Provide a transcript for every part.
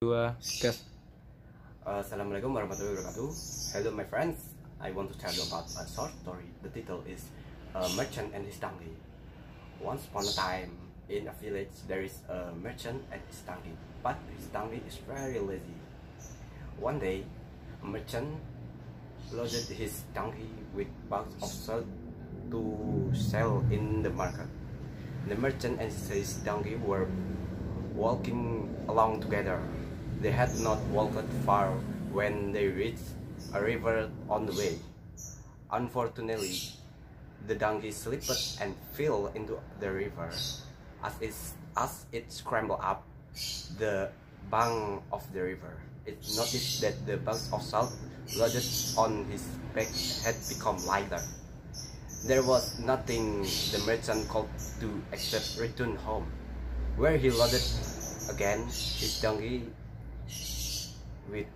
dua gas Uh, Assalamualaikum warahmatullahi wabarakatuh. Hello my friends. I want to tell you about a short story. The title is A Merchant and His Donkey. Once upon a time, in a village, there is a merchant and his donkey, but his donkey is very lazy. One day, a merchant loaded his donkey with bags of salt to sell in the market. The merchant and his donkey were walking along together. They had not walked far when they reached a river on the way. Unfortunately, the donkey slipped and fell into the river. As it, as it scrambled up the bank of the river, it noticed that the bags of salt loaded on his back had become lighter. There was nothing the merchant could do except return home, where he loaded again his donkey with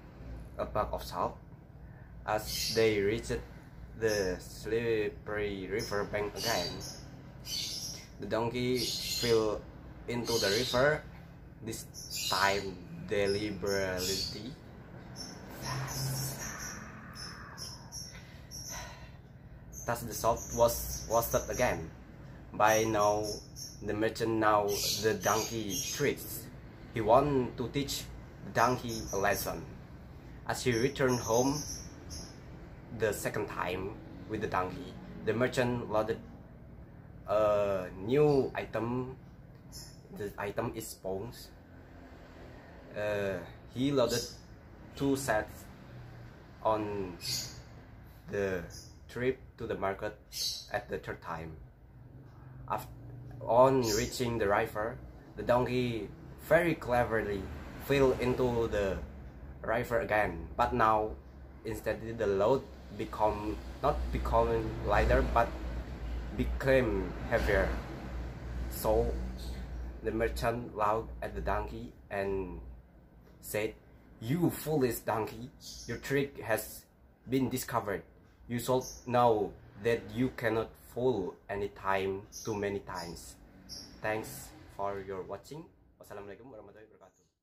a bag of salt. As they reached the slippery river bank again, the donkey fell into the river, this time deliberately. Thus the salt was wasted again. By now, the merchant now the donkey tricks. He want to teach donkey a lesson. As he returned home the second time with the donkey, the merchant loaded a new item. The item is spoons. Uh, he loaded two sets on the trip to the market at the third time. After, on reaching the river, the donkey very cleverly fell into the river again. But now, instead the load become not becoming lighter, but became heavier. So the merchant laughed at the donkey and said, "You foolish donkey! Your trick has been discovered. You should know that you cannot fool any time too many times. Thanks for your watching. Wassalamualaikum warahmatullahi wabarakatuh.